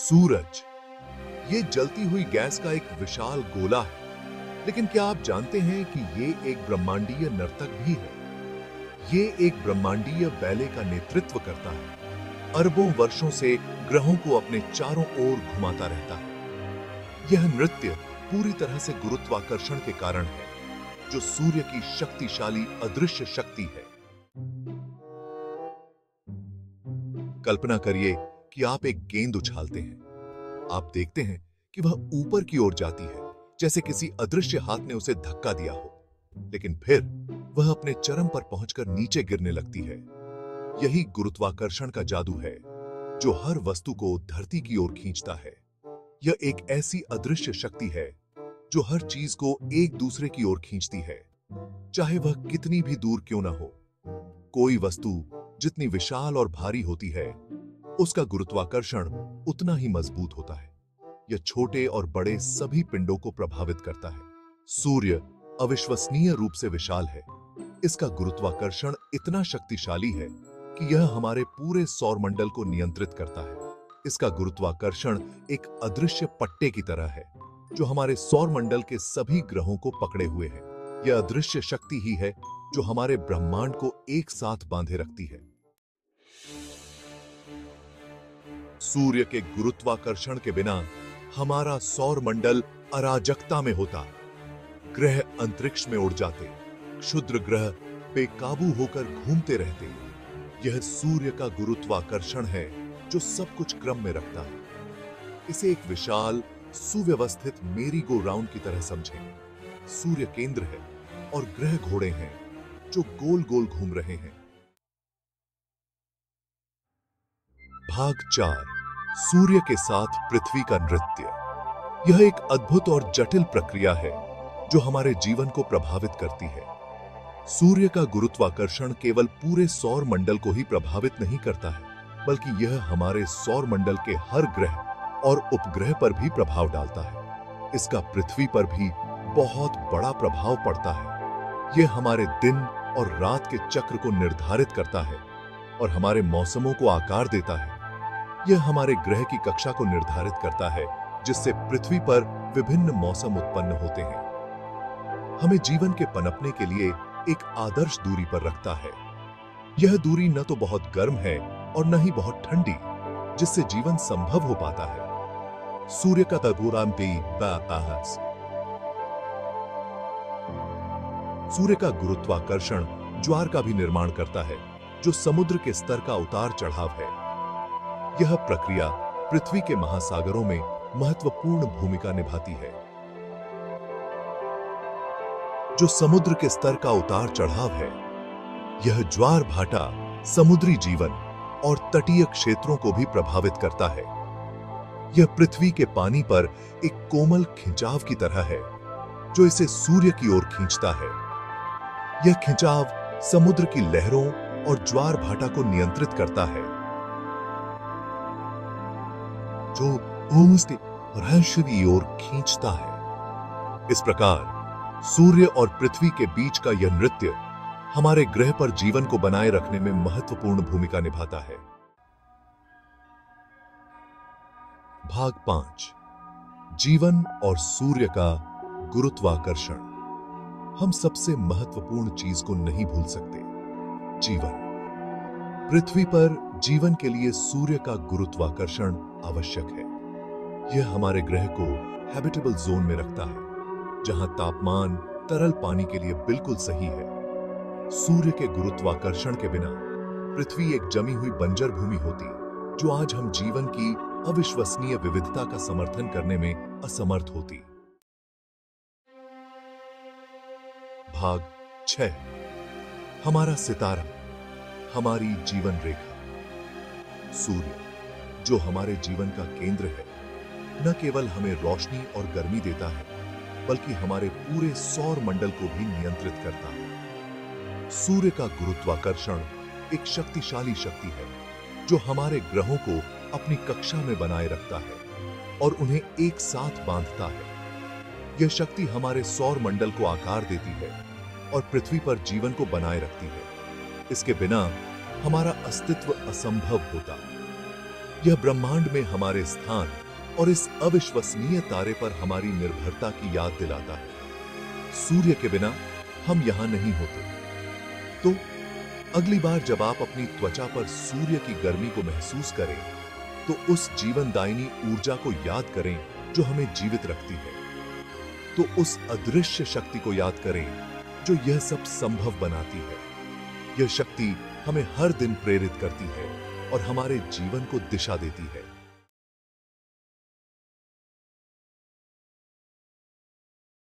सूरज। ये जलती हुई गैस का एक विशाल गोला है। लेकिन क्या आप जानते हैं कि ये एक ब्रह्मांडीय नर्तक भी है? ये एक ब्रह्मांडीय बैले का नेतृत्व करता है। अरबों वर्षों से ग्रहों को अपने चारों ओर घुमाता रहता है। यह नृत्य पूरी तरह से गुरुत्वाकर्षण के कारण है, जो सूर्य की शक्तिशाली अदृश्य शक्ति है। कल्पना करिए कि आप एक गेंद उछालते हैं। आप देखते हैं कि वह ऊपर की ओर जाती है, जैसे किसी अदृश्य हाथ ने उसे धक्का दिया हो। लेकिन फिर वह अपने चरम पर पहुंचकर नीचे गिरने लगती है। यही गुरुत्वाकर्षण का जादू है, जो हर वस्तु को धरती की ओर खींचता है। यह एक ऐसी अदृश्य शक्ति है, जो हर चीज़ को एक दूसरे की ओर खींचती है। चाहे वह कितनी भी दूर क्यों ना हो, कोई वस्तु जितनी विशाल और भारी होती है उसका गुरुत्वाकर्षण उतना ही मज़बूत होता है। यह छोटे और बड़े सभी पिंडों को प्रभावित करता है। सूर्य अविश्वसनीय रूप से विशाल है। इसका गुरुत्वाकर्षण इतना शक्तिशाली है कि यह हमारे पूरे सौरमंडल को नियंत्रित करता है। इसका गुरुत्वाकर्षण एक अदृश्य पट्टे की तरह है, जो हमारे सौरमंडल के सभी ग्रहों को पकड़े हुए है। यह अदृश्य शक्ति ही है, जो हमारे ब्रह्मांड को एक साथ बांधे रखती है। सूर्य के गुरुत्वाकर्षण के बिना हमारा सौर मंडल अराजकता में होता। ग्रह अंतरिक्ष में उड़ जाते, क्षुद्र ग्रह बेकाबू होकर घूमते रहते। यह सूर्य का गुरुत्वाकर्षण है जो सब कुछ क्रम में रखता है। इसे एक विशाल, सुव्यवस्थित मेरी गो राउंड की तरह समझें। सूर्य केंद्र है और ग्रह घोड़े हैं, जो गोल गोल घूम रहे हैं। भाग चार। सूर्य के साथ पृथ्वी का नृत्य। यह एक अद्भुत और जटिल प्रक्रिया है, जो हमारे जीवन को प्रभावित करती है। सूर्य का गुरुत्वाकर्षण केवल पूरे सौर मंडल को ही प्रभावित नहीं करता है, बल्कि यह हमारे सौर मंडल के हर ग्रह और उपग्रह पर भी प्रभाव डालता है। इसका पृथ्वी पर भी बहुत बड़ा प्रभाव पड़ता है। यह हमारे दिन और रात के चक्र को निर्धारित करता है और हमारे मौसमों को आकार देता है। यह हमारे ग्रह की कक्षा को निर्धारित करता है, जिससे पृथ्वी पर विभिन्न मौसम उत्पन्न होते हैं। हमें जीवन के पनपने के लिए एक आदर्श दूरी पर रखता है। यह दूरी न तो बहुत गर्म है और न ही बहुत ठंडी, जिससे जीवन संभव हो पाता है। सूर्य का तगुराम भी सूर्य का गुरुत्वाकर्षण ज्वार का भी निर्माण करता है, जो समुद्र के स्तर का उतार चढ़ाव है। यह प्रक्रिया पृथ्वी के महासागरों में महत्वपूर्ण भूमिका निभाती है। जो समुद्र के स्तर का उतार चढ़ाव है, यह ज्वार भाटा समुद्री जीवन और तटीय क्षेत्रों को भी प्रभावित करता है। यह पृथ्वी के पानी पर एक कोमल खिंचाव की तरह है, जो इसे सूर्य की ओर खींचता है। यह खिंचाव समुद्र की लहरों और ज्वार भाटा को नियंत्रित करता है। जो उसके रहस्य की ओर खींचता है। इस प्रकार सूर्य और पृथ्वी के बीच का यह नृत्य हमारे ग्रह पर जीवन को बनाए रखने में महत्वपूर्ण भूमिका निभाता है। भाग पाँच। जीवन और सूर्य का गुरुत्वाकर्षण। हम सबसे महत्वपूर्ण चीज़ को नहीं भूल सकते। जीवन। पृथ्वी पर जीवन के लिए सूर्य का गुरुत्वाकर्षण आवश्यक है। यह हमारे ग्रह को हैबिटेबल जोन में रखता है, जहाँ तापमान तरल पानी के लिए बिल्कुल सही है। सूर्य के गुरुत्वाकर्षण के बिना पृथ्वी एक जमी हुई बंजर भूमि होती, जो आज हम जीवन की अविश्वसनीय विविधता का समर्थन करने में असमर्थ होती। भाग छह। हमारा सितारा। हमारी जीवन रेखा। सूर्य, जो हमारे जीवन का केंद्र है, न केवल हमें रोशनी और गर्मी देता है, बल्कि हमारे पूरे सौर मंडल को भी नियंत्रित करता है। सूर्य का गुरुत्वाकर्षण एक शक्तिशाली शक्ति है, जो हमारे ग्रहों को अपनी कक्षा में बनाए रखता है और उन्हें एक साथ बांधता है। यह शक्ति हमारे सौर मंडल को आकार देती है और पृथ्वी पर जीवन को बनाए रखती है। इसके बिना हमारा अस्तित्व असंभव होता। यह ब्रह्मांड में हमारे स्थान और इस अविश्वसनीय तारे पर हमारी निर्भरता की याद दिलाता है। सूर्य के बिना हम यहाँ नहीं होते। तो अगली बार जब आप अपनी त्वचा पर सूर्य की गर्मी को महसूस करें तो उस जीवनदायिनी ऊर्जा को याद करें जो हमें जीवित रखती है। तो उस अदृश्य शक्ति को याद करें जो यह सब संभव बनाती है। यह शक्ति हमें हर दिन प्रेरित करती है और हमारे जीवन को दिशा देती है।